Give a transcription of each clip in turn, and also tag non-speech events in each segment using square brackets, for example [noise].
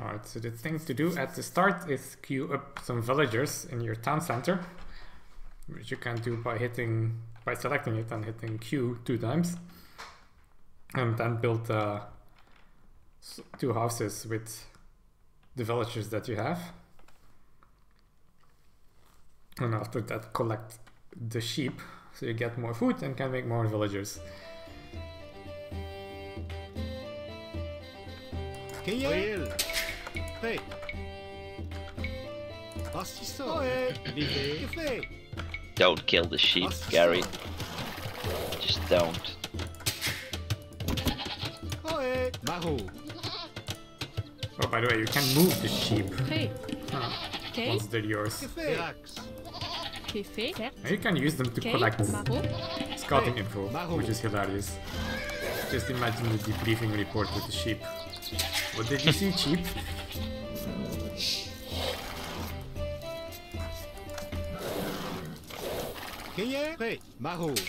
Alright, so the thing to do at the start is queue up some villagers in your town center, which you can do by hitting, by selecting it and hitting Q two times, and then build uh, two houses with the villagers that you have. And after that, collect the sheep so you get more food and can make more villagers. Quem é? Oil. Hey, Assistant. Oé. Livré. que fait? Don't kill the sheep, Gary. Just don't. Oh, by the way, you can move the sheep Prêt. uh, once they're yours. Que fait? Verax. C'est fait. Certes. And you can use them to collect scouting info, which is hilarious. Just imagine the debriefing report with the sheep. What did you see, [laughs] sheep? Quem é? Prêt. Marot.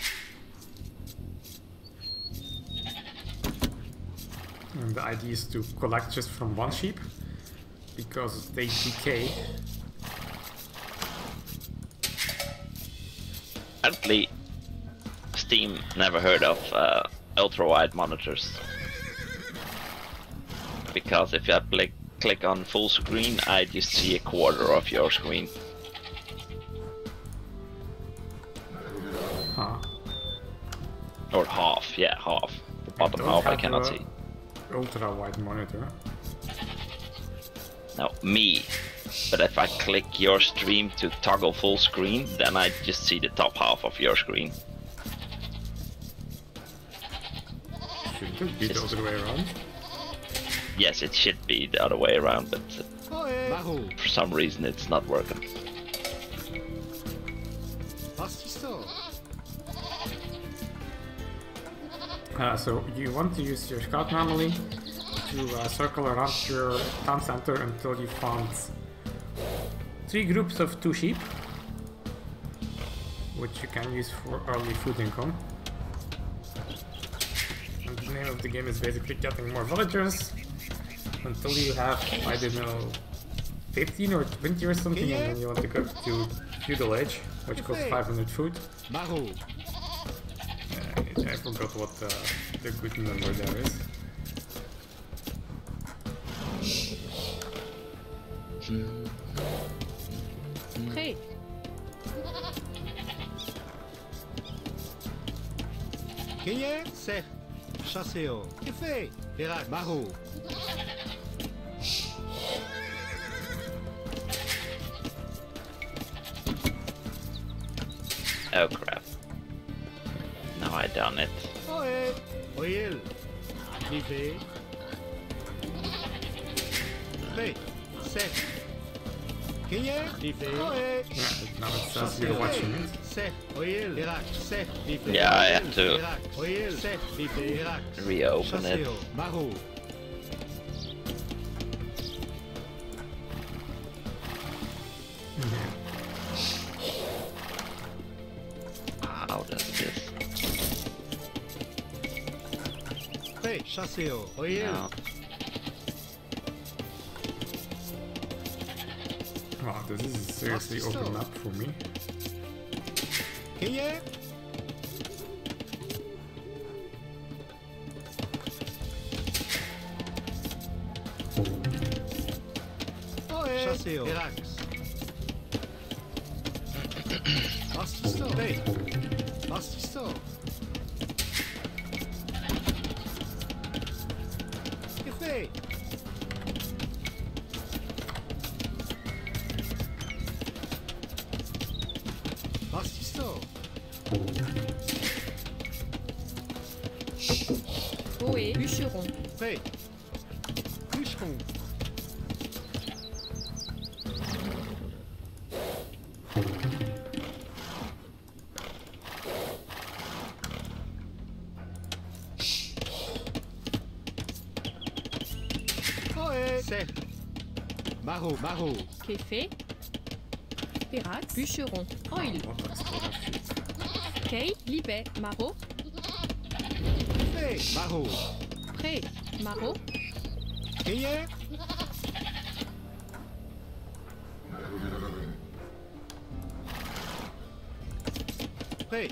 And the idea is to collect just from one sheep because they decay. Apparently, Steam never heard of uh, ultra wide monitors. Because if I click, click on full screen, I just see a quarter of your screen. Or half, yeah, half. The bottom half I have cannot a- see. Ultra wide monitor. Now, me. But if I click your stream to toggle full screen, then I just see the top half of your screen. Shouldn't it be the other way around? Yes, it should be the other way around, but uh, for some reason it's not working. Uh, so you want to use your scout normally to uh, circle around your town center until you found three groups of two sheep, which you can use for early food income. And the name of the game is basically getting more villagers until you have, I don't know, 15 or 20 or something, and then you want to go to feudal age, which costs 500 food. Marot. I forgot what uh, the good number there is. Prêt. Quem é? Cerf. Chasseur. Que fait? Verax. Marot. Oh crap. É? Livré. Oé. Yeah, now it says you're watching it. Cerf. Oil. Verax. Cerf. Livré. Yeah, I have to Verax. Oil. Cerf. Livré. Verax. reopen it. Prêt. Chasseur. Oil. No. Wow, this is seriously What's open so? map for me. Quem é? Oé. Chasseur. Verax. Assistant. Prêt. Assistant. Que Bouée. Bûcheron. Prêt. Bûcheron. C'est Maro, Maro. Bûcheron. Oil. Kay, Libet, Maro, Prêt, maro. Prêt, maro. Prêt.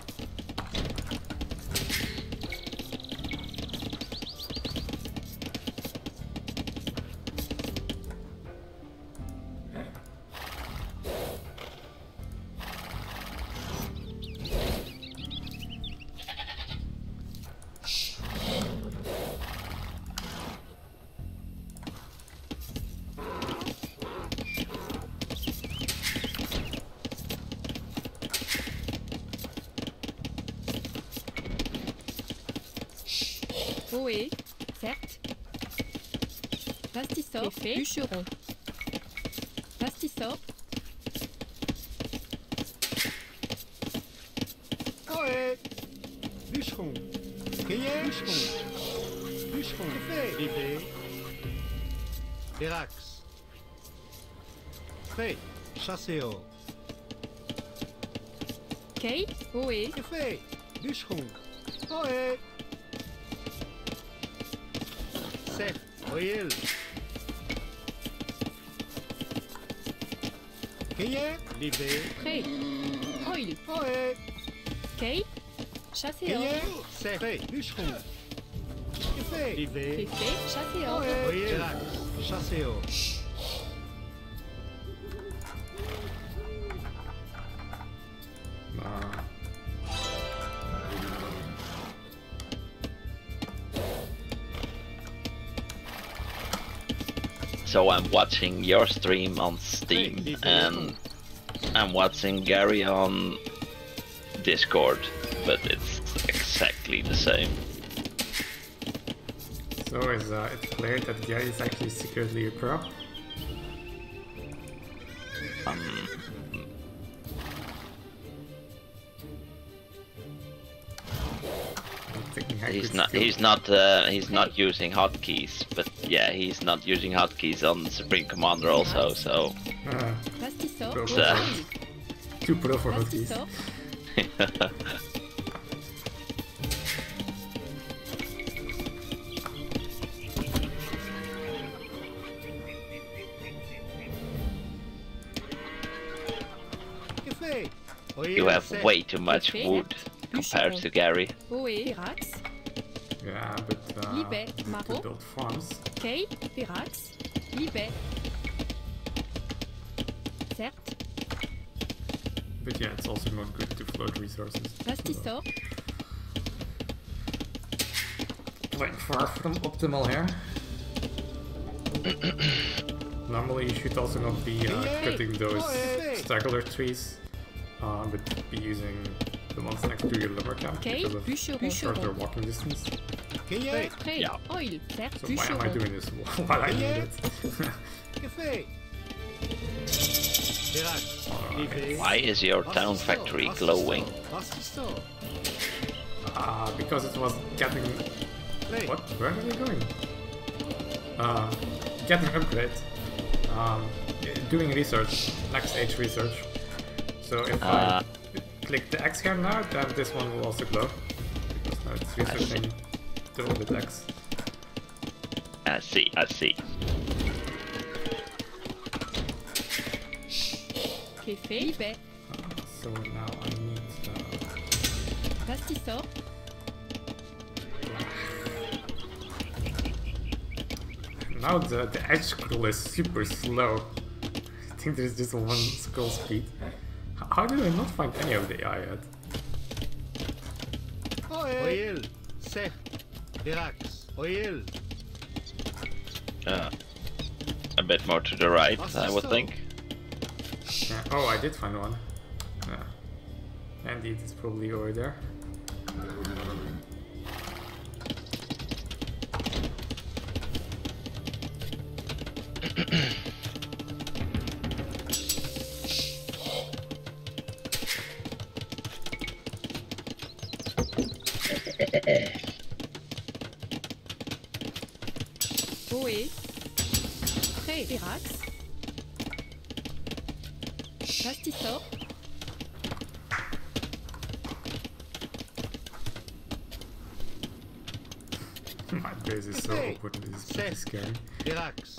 Ohé. Certes. Pastissor. Bûcheron. Pastissor. Coé. Bûcheron. Crier. Bûcheron. Bûcheron. Fait. Livré. Pérax. Prêt. Chasséo. Kate. Que fait Bûcheron. Ohé. Gabriel. Kayak, levé. Prêt. Oil. Oé. Kate, chassé. Kayak, serré. Bûcheron. Levé. Levé, chassé. Oil. So I'm watching your stream on Steam and I'm watching Gary on Discord, but it's exactly the same. So is uh, it clear that Gary is actually secretly a pro? Um, he's not still- he's not uh, he's not using hotkeys, but yeah, he's not using hotkeys on Supreme Commander also. So Uh, Pastissor. For Oil. too pro for hotkeys. Pastissor. Que fait Oil. you have way too much wood compared to Gary. Ohé. Pérax. Yeah, but uh, Libet, I to Maro. build farms. Kate. Pérax. Libet. Certes. But yeah, it's also not good to float resources. Pastissor. Like far from optimal here. [coughs] Normally you should also not be uh, cutting those Yay! straggler trees, uh, but be using the ones next to your lumber camp Okay, because of bûcheron. shorter walking distance. Crier. Prêt. Yeah. Oil. Certes. So [laughs] why am I doing this while I need it? Que fait Why is your town factory glowing? Pastissor. Ah, because it was getting What? Where are they going? Uh, getting upgrade. Um, doing research, next age research. So if Ah. I click the X here now, then this one will also glow. Because now it's researching the Orbit X. I see, I see. Féfé. Uh, so now I need uh, Pastissor. now the the edge scroll is super slow. I think there's just one scroll speed. H- How did I not find any of the AI yet? Oil. Sec. Pérax. Oil. Uh, a bit more to the right, I would think. Yeah. Oh, I did find one. Yeah. Indeed, it's probably over there. Rastito. My base is so awkward in this, this game. Relax.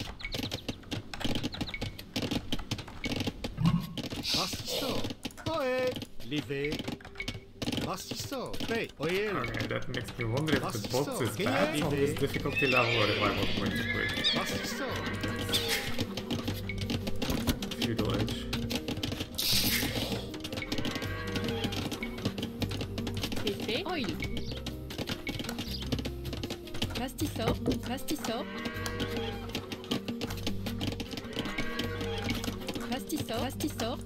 Rastito. Oe. Live. Rastito. Hey, oye. Okay, that makes me wonder if the box is bad on this difficulty level or if I was going to quit. Rastito. Feudal Age. Pastisor. Pastisor. Pastisor.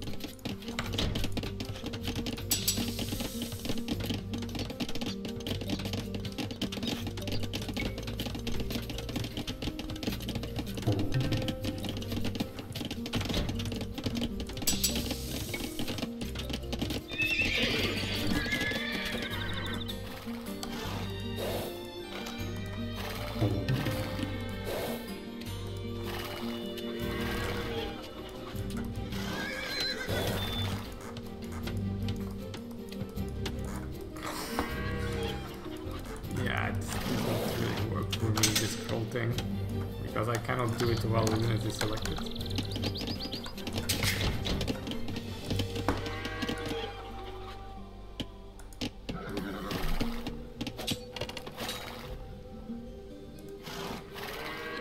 It while the unit is selected.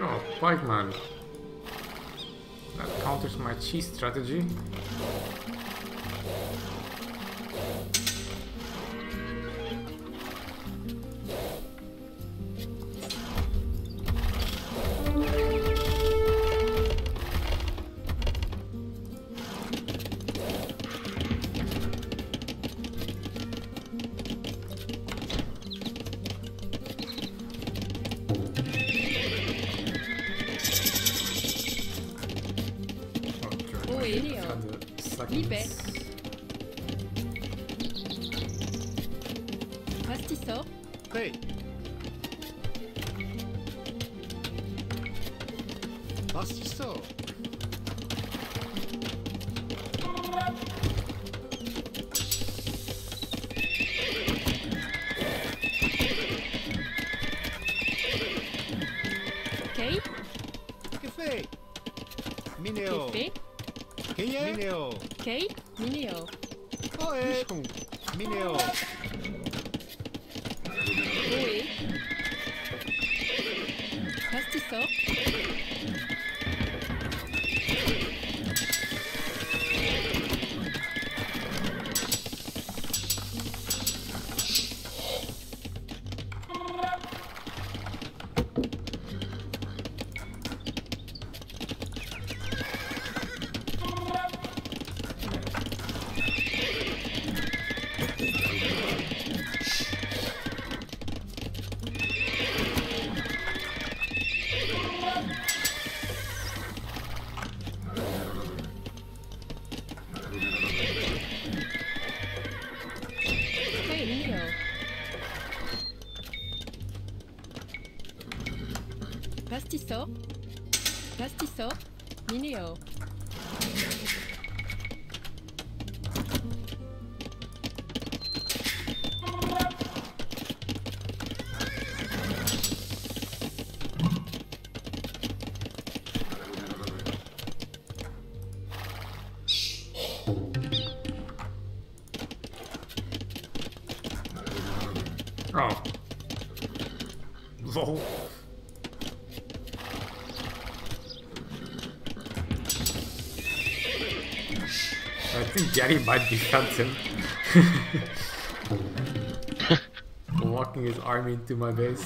Oh, Pikeman. That counters my cheese strategy. Ok? Que fei? Mineo, Que fei? Quem é? Mineo, Quem? É? Mineo, Oi. Mineo! Oi. Preste só. Pastisseur. Pastisseur. Minéo. Gary might be Phantom. Walking his army into my base.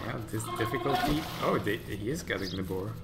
Yeah, this difficulty. Oh, they, he is getting the boar.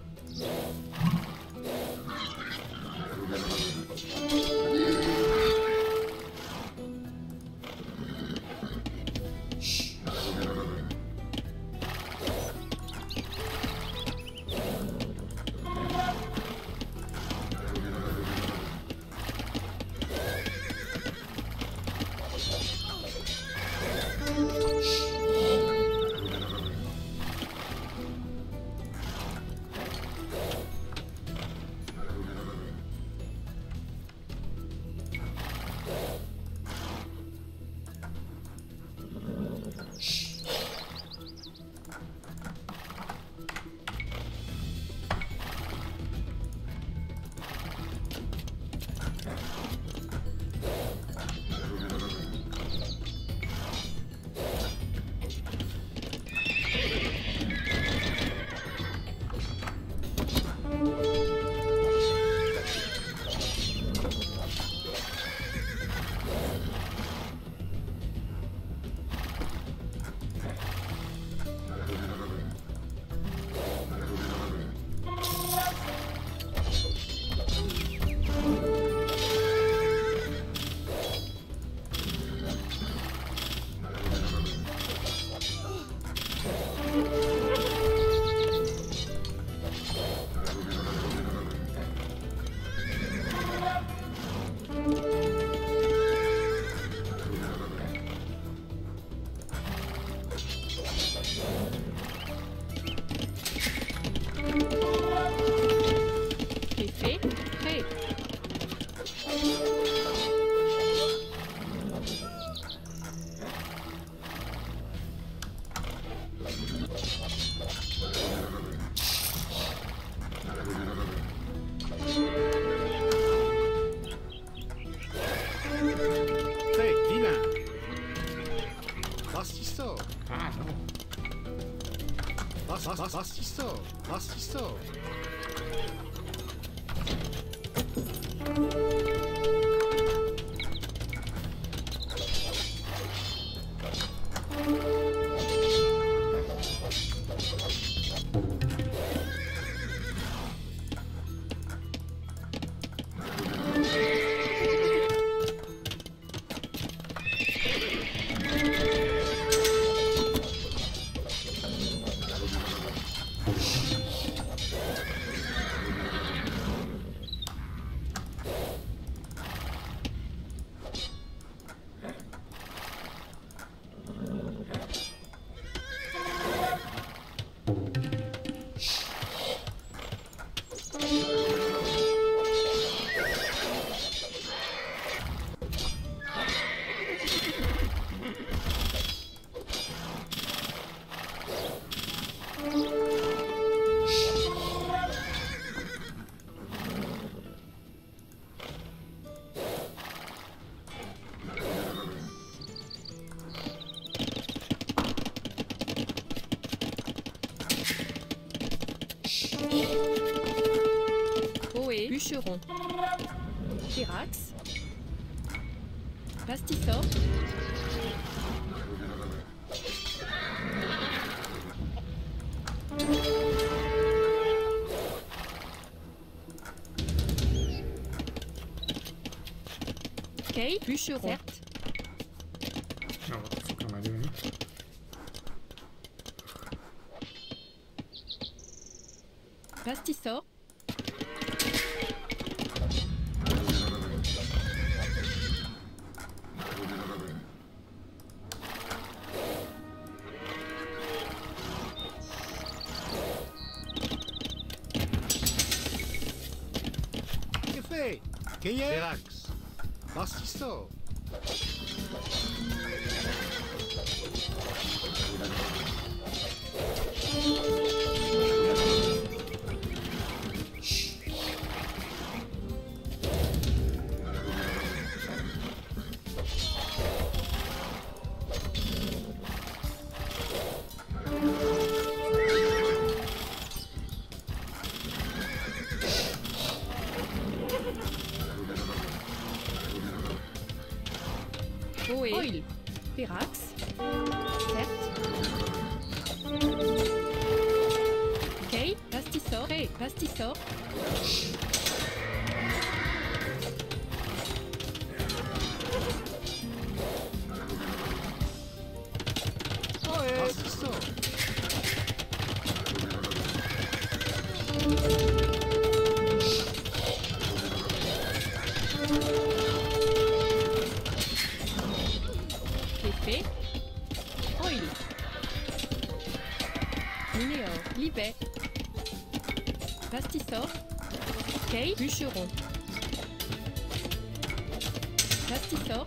Bûcheron, Chirax, Pastissor, Kate, Bûcheron. Certes. Hey, ¿quién es? Relax. Fait. Oil. Mineo. Libet. Pastissor. Kay. Bûcheron. Pastissor.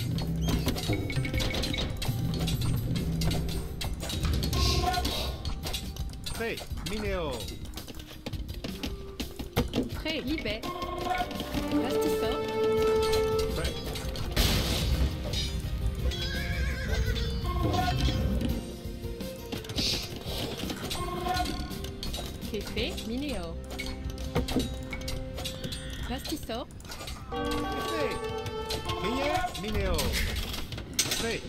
Café Mineo. Pastiso. Café Mineo. Café.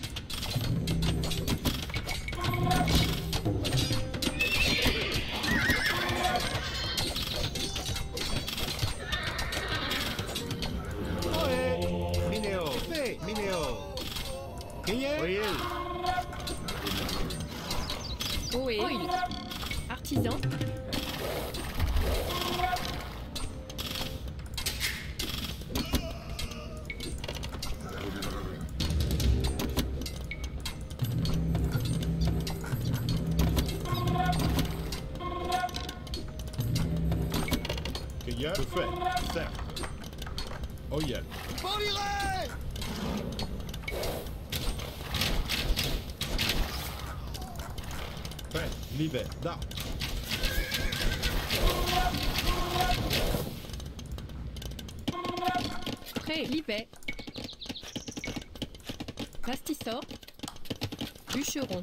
Oil. Artisan. Prêt, libère, da Prêt, libère Bûcheron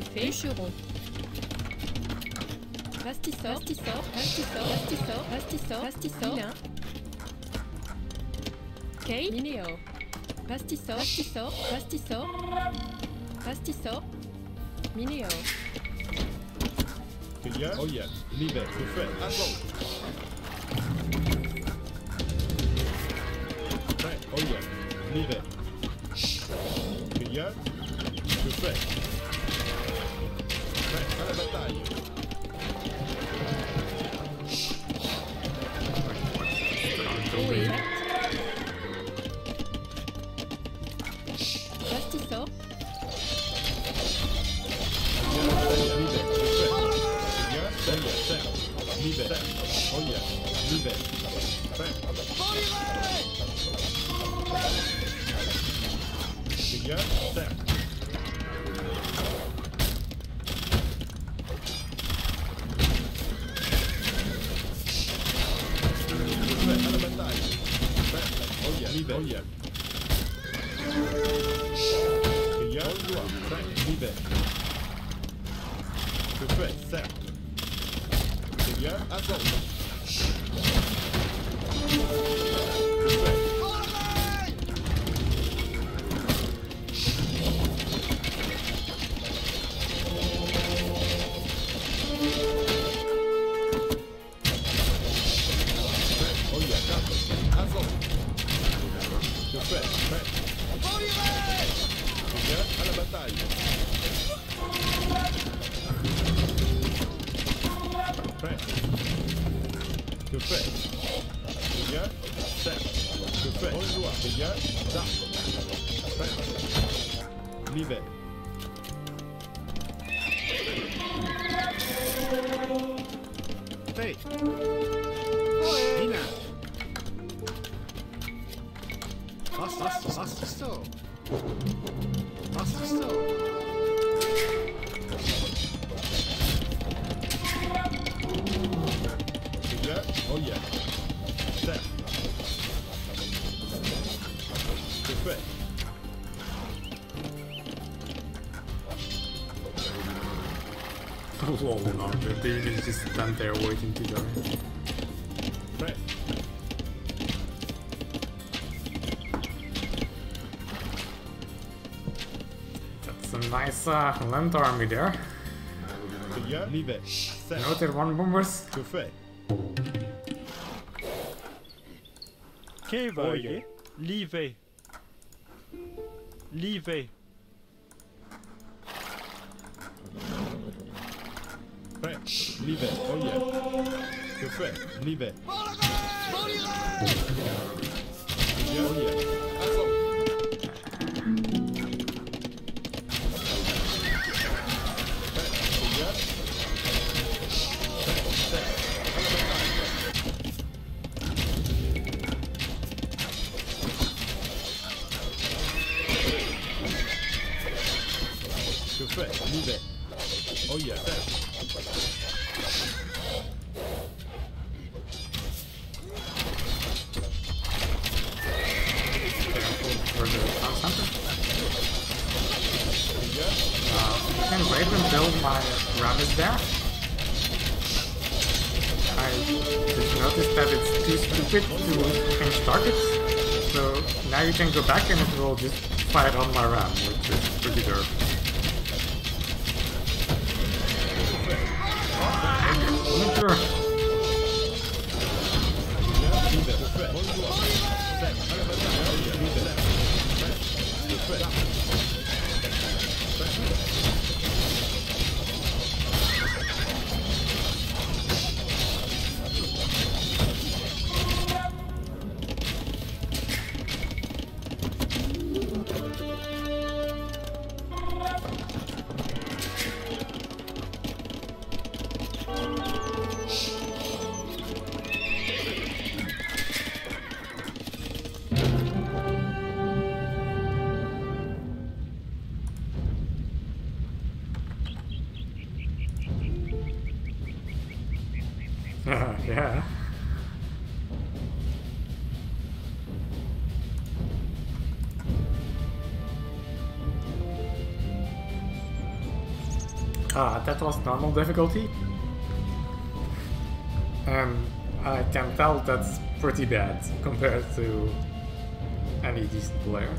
Effet. Bûcheron. Rastissor. Rastissor. Rastissor. Rastissor. Rastissor. Rastissor. Vilain. Kate. Minéor. Rastissor. Rastissor. Rastissor. Rastissor. Minéor. Killian. Oh yes. Libère. Que fait ah, Avant. Prêt. Oh yes. Libère. l'hiver. Je fais, certes, des liens à. Basta, basta, basta. Basta, basta. Bien. Oh yeah. Que fait Whoa, no, the thing is just stand there waiting to die. Nice uh, land army there. Bien. Livet. Noted one bombers. Que fait Que Oye. Livet. Livet. Prêt. Livet. Oh yeah. Que fait Livet. Oh yeah. So now you can go back and it will just fire on my ram, which is pretty. Sure. Uh, [laughs] yeah. Ah, that was normal difficulty. And I can tell that's pretty bad compared to any decent player.